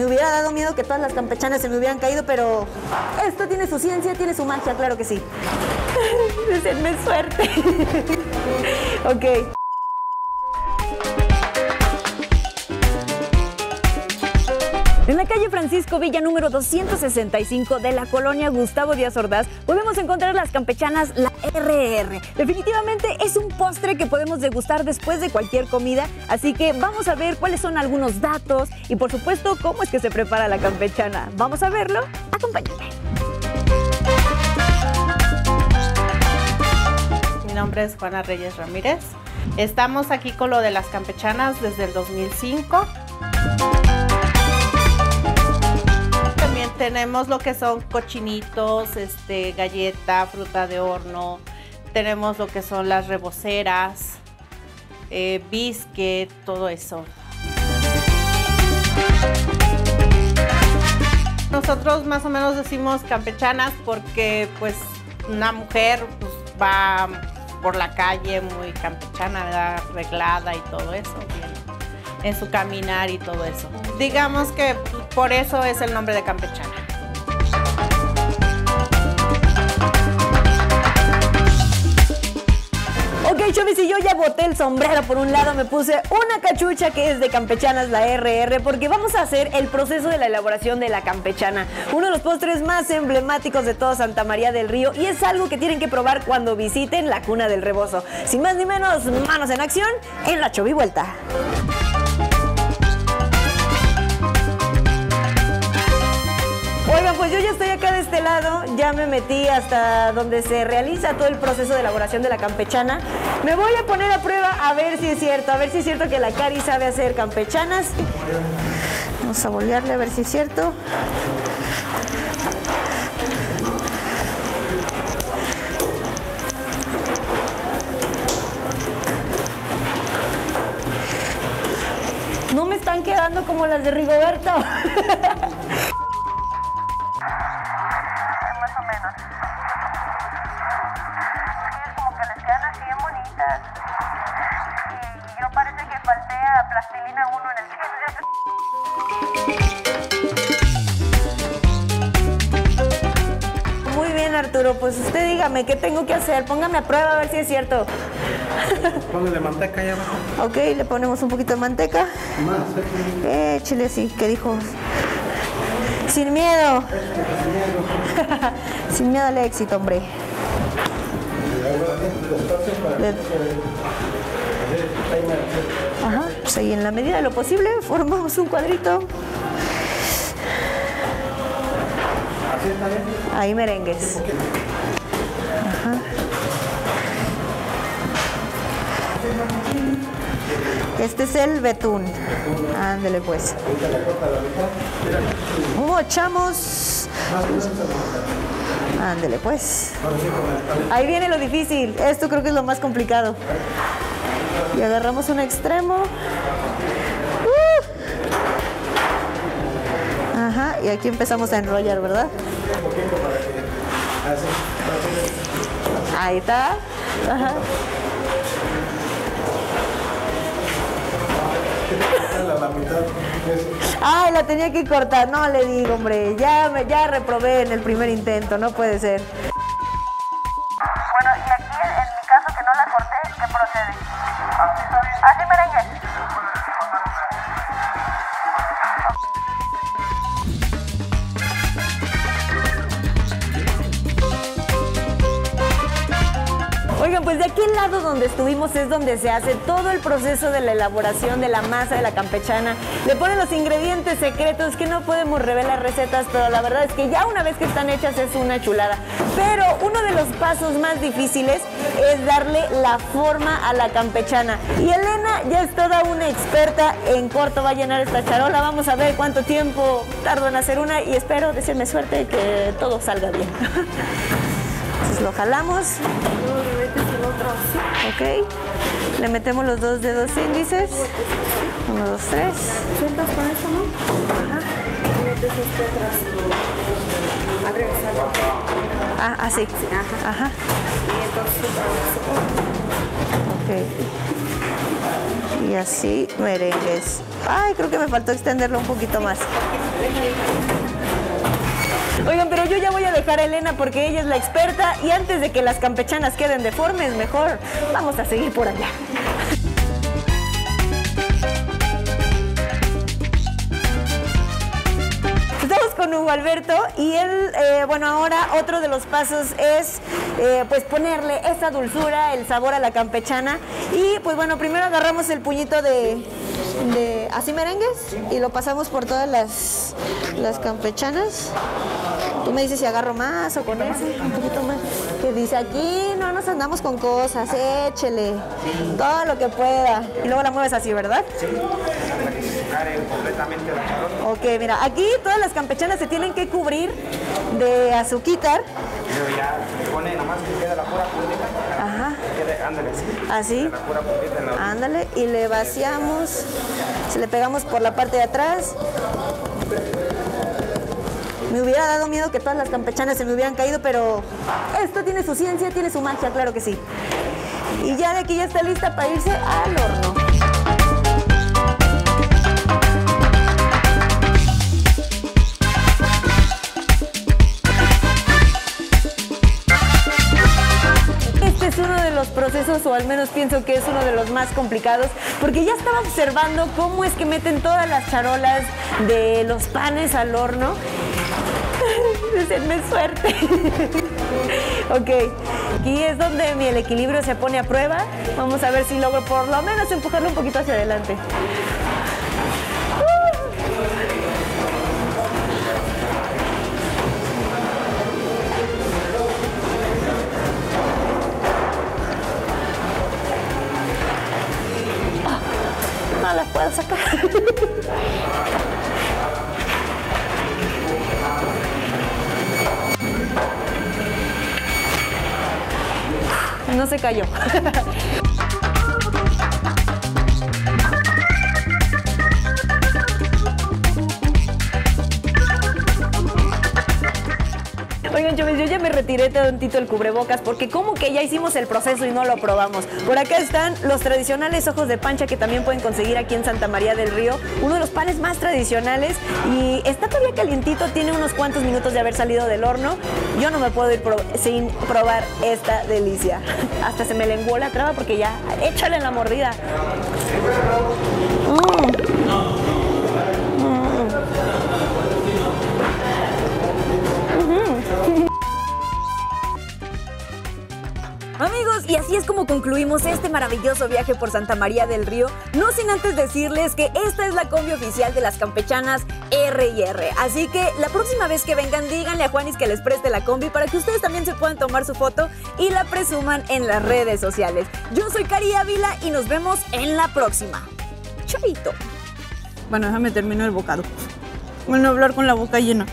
Me hubiera dado miedo que todas las campechanas se me hubieran caído, pero esto tiene su ciencia, tiene su magia, claro que sí. Deseenme suerte. ok. En la calle Francisco Villa número 265 de la colonia Gustavo Díaz Ordaz podemos encontrar las campechanas La RR. Definitivamente es un postre que podemos degustar después de cualquier comida, así que vamos a ver cuáles son algunos datos y por supuesto cómo es que se prepara la campechana. Vamos a verlo, acompáñame. Mi nombre es Juana Reyes Ramírez. Estamos aquí con lo de las campechanas desde el 2005. Tenemos lo que son cochinitos, este, galleta, fruta de horno, tenemos lo que son las reboceras, eh, todo eso. Nosotros más o menos decimos campechanas porque pues una mujer pues, va por la calle muy campechana, arreglada y todo eso, en su caminar y todo eso. Digamos que por eso es el nombre de campechana. Ok, Chovis, y yo ya boté el sombrero por un lado, me puse una cachucha que es de campechanas, la RR, porque vamos a hacer el proceso de la elaboración de la campechana, uno de los postres más emblemáticos de toda Santa María del Río y es algo que tienen que probar cuando visiten la cuna del rebozo. Sin más ni menos, manos en acción en la Chovi Vuelta. Ya me metí hasta donde se realiza todo el proceso de elaboración de la campechana. Me voy a poner a prueba a ver si es cierto, a ver si es cierto que la Cari sabe hacer campechanas. Vamos a bolearle a ver si es cierto. No me están quedando como las de Rigoberto. Arturo, pues usted dígame, ¿qué tengo que hacer? Póngame a prueba a ver si es cierto. Póngale manteca allá abajo. Ok, le ponemos un poquito de manteca. Más, eh, chile sí, ¿qué dijo? Sin miedo. Sin miedo al éxito, hombre. Ajá, pues ahí en la medida de lo posible formamos un cuadrito. Ahí merengues. Este es el betún. Ándele pues. Mochamos. Ándele pues. Ahí viene lo difícil. Esto creo que es lo más complicado. Y agarramos un extremo. Ajá, y aquí empezamos a enrollar, ¿verdad? Ahí está. Ajá. Ay, la tenía que cortar. No le digo, hombre. Ya, me, ya reprobé en el primer intento. No puede ser. Pues de aquel lado donde estuvimos es donde se hace todo el proceso de la elaboración de la masa de la campechana. Le ponen los ingredientes secretos que no podemos revelar recetas, pero la verdad es que ya una vez que están hechas es una chulada. Pero uno de los pasos más difíciles es darle la forma a la campechana. Y Elena ya es toda una experta, en corto va a llenar esta charola. Vamos a ver cuánto tiempo tardo en hacer una y espero, decirme suerte, que todo salga bien. Entonces lo jalamos. Ok. Le metemos los dos dedos índices. Uno, dos, tres. ¿Sientas con esto, no? Ajá. Y metes este atrás. Al. Ah, así. Ajá. Ajá. Y entonces. Ok. Y así merengues. Ay, creo que me faltó extenderlo un poquito más. Oigan, pero yo ya voy a dejar a Elena porque ella es la experta y antes de que las campechanas queden deformes, mejor vamos a seguir por allá. Con Hugo Alberto y él, eh, bueno, ahora otro de los pasos es eh, pues ponerle esa dulzura, el sabor a la campechana y pues bueno, primero agarramos el puñito de, de así merengues y lo pasamos por todas las, las campechanas. Tú me dices si agarro más o con ese, un poquito más. Que dice aquí no nos andamos con cosas, échele todo lo que pueda. Y luego la mueves así, ¿verdad? Para que se separe completamente la. Ok, mira, aquí todas las campechanas se tienen que cubrir de azuquitar. Luego ya se pone nomás que quede la pura puntita. Ajá. Que quede, ándale, así. Así. La pura puntita en la Ándale, y le vaciamos, se le pegamos por la parte de atrás. Me hubiera dado miedo que todas las campechanas se me hubieran caído, pero esto tiene su ciencia, tiene su magia, claro que sí. Y ya de aquí ya está lista para irse al horno. Los procesos, o al menos pienso que es uno de los más complicados, porque ya estaba observando cómo es que meten todas las charolas de los panes al horno. Deseenme suerte. ok, aquí es donde mi el equilibrio se pone a prueba. Vamos a ver si logro por lo menos empujarlo un poquito hacia adelante. No se cayó. retiré tantito el cubrebocas porque como que ya hicimos el proceso y no lo probamos. Por acá están los tradicionales ojos de pancha que también pueden conseguir aquí en Santa María del Río. Uno de los panes más tradicionales y está todavía calientito, tiene unos cuantos minutos de haber salido del horno. Yo no me puedo ir sin probar esta delicia. Hasta se me lenguó la traba porque ya, échale la mordida. Amigos, concluimos este maravilloso viaje por Santa María del Río, no sin antes decirles que esta es la combi oficial de las campechanas R&R. Así que la próxima vez que vengan, díganle a Juanis que les preste la combi para que ustedes también se puedan tomar su foto y la presuman en las redes sociales. Yo soy Cari Ávila y nos vemos en la próxima. Chavito. Bueno, déjame terminar el bocado. Bueno, hablar con la boca llena.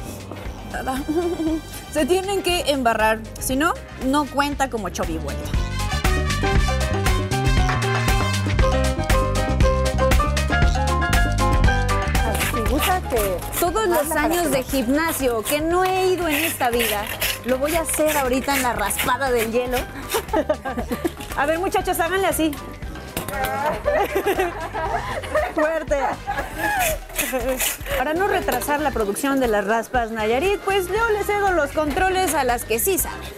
Se tienen que embarrar, si no, no cuenta como chovi vuelta. Todos los años de gimnasio que no he ido en esta vida, lo voy a hacer ahorita en la raspada del hielo. A ver, muchachos, háganle así. Fuerte. Para no retrasar la producción de las raspas Nayarit, pues yo les cedo los controles a las que sí saben.